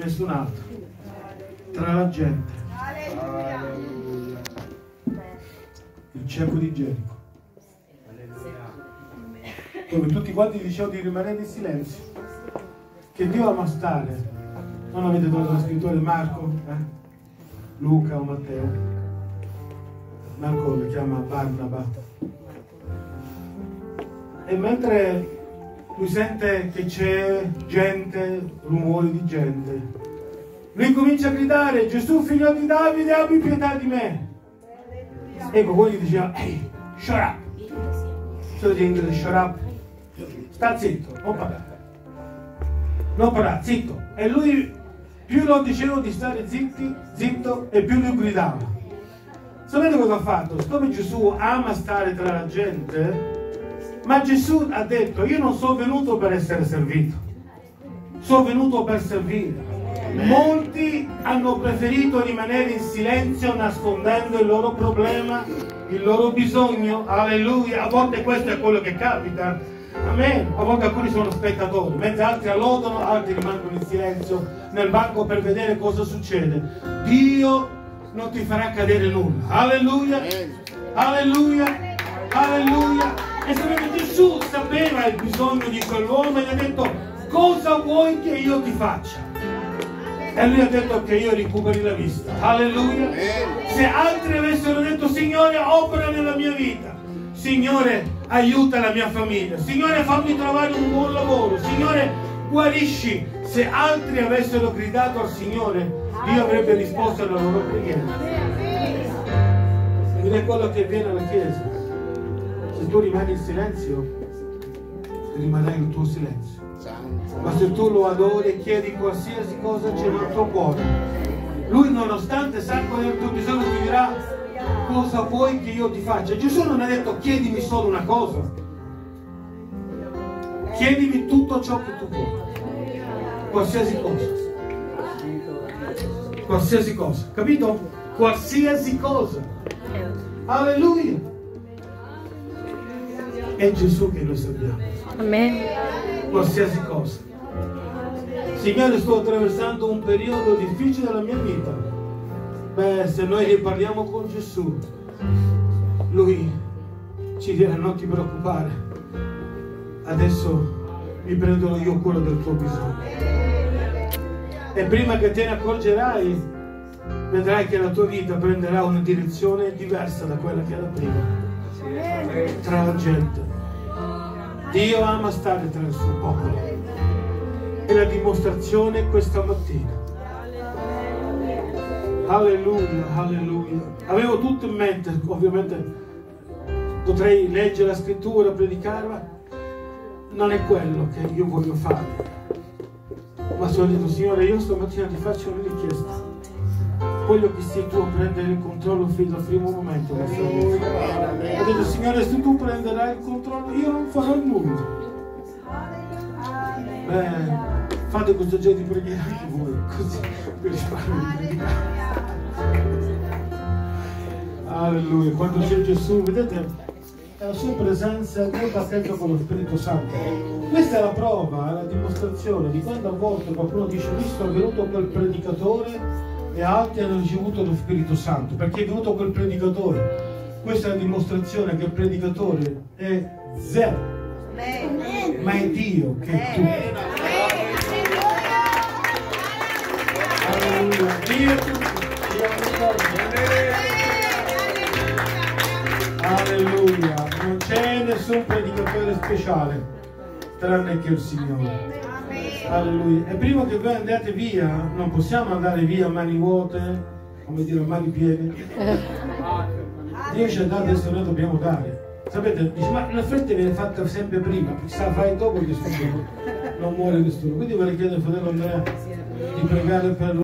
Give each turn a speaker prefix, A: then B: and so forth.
A: nessun altro. Tra la gente. Il cieco di Gerico. Dove tutti quanti dicevano di rimanere in silenzio. Che Dio ama stare. Non avete trovato lo scrittore Marco? Eh? Luca o Matteo? Marco lo chiama Barnaba. E mentre lui sente che c'è gente, rumori di gente. Lui comincia a gridare, Gesù figlio di Davide, abbi pietà di me. Ecco, quello gli diceva, ehi, shut up. So di inglese, shut up. Sta zitto, non parlare. Non parlare, zitto. E lui, più lo dicevo di stare zitti, zitto, e più lui gridava. Sapete cosa ha fatto? Siccome Gesù ama stare tra la gente, ma Gesù ha detto, io non sono venuto per essere servito, sono venuto per servire. Molti hanno preferito rimanere in silenzio nascondendo il loro problema, il loro bisogno. Alleluia. A volte questo è quello che capita. Amen. A volte alcuni sono spettatori, mentre altri allodano, altri rimangono in silenzio nel banco per vedere cosa succede. Dio non ti farà cadere nulla. Alleluia. Alleluia. Alleluia. E sapete, Gesù sapeva il bisogno di quell'uomo e gli ha detto, cosa vuoi che io ti faccia? E lui ha detto che io recuperi la vista. Alleluia. Se altri avessero detto, Signore, opera nella mia vita. Signore, aiuta la mia famiglia. Signore, fammi trovare un buon lavoro. Signore, guarisci. Se altri avessero gridato al Signore, Dio avrebbe risposto alla loro preghiera. Ed è quello che viene alla Chiesa tu rimani in silenzio, rimarrai in tuo silenzio. Ma se tu lo adori e chiedi qualsiasi cosa c'è nel tuo cuore, lui nonostante sa qual è il tuo bisogno ti dirà cosa vuoi che io ti faccia. Gesù non ha detto chiedimi solo una cosa, chiedimi tutto ciò che tu vuoi, qualsiasi cosa. Qualsiasi cosa, capito? Qualsiasi cosa. Alleluia è Gesù che noi serviamo.
B: Amen.
A: Qualsiasi cosa. Signore, sto attraversando un periodo difficile della mia vita. Beh, se noi riparliamo con Gesù, Lui ci dirà non ti preoccupare. Adesso mi prenderò io cura del tuo bisogno. E prima che te ne accorgerai, vedrai che la tua vita prenderà una direzione diversa da quella che era prima tra la gente. Dio ama stare tra il suo popolo. E la dimostrazione questa mattina. Alleluia, alleluia. Avevo tutto in mente, ovviamente potrei leggere la scrittura, predicare, ma non è quello che io voglio fare. Ma sono detto, Signore, io stamattina ti faccio una richiesta voglio che sia tu a prendere il controllo fino al primo momento del suo vita. Ho detto, Signore, se tu prenderai il controllo, io non farò nulla. Beh, fate questo genere di preghiera anche voi, così di predicare. Alleluia, quando c'è Gesù, vedete, la sua presenza, Dio battezza con lo Spirito Santo. Questa è la prova, è la dimostrazione di quando a volte qualcuno dice, visto è venuto quel predicatore e altri hanno ricevuto lo Spirito Santo perché è venuto quel predicatore. Questa è la dimostrazione che il predicatore è zero, ma è Dio che è tutto. Alleluia. Dio tutto. Alleluia. Non c'è nessun predicatore speciale tranne che il Signore. Alleluia. E prima che voi andate via, non possiamo andare via a mani vuote, come dire a mani piene. Dio ci ha dato adesso noi dobbiamo dare. Sapete, dice, ma la fretta viene fatta sempre prima, chissà fai dopo che non muore nessuno. Quindi vorrei chiedere al fratello Andrea di pregare per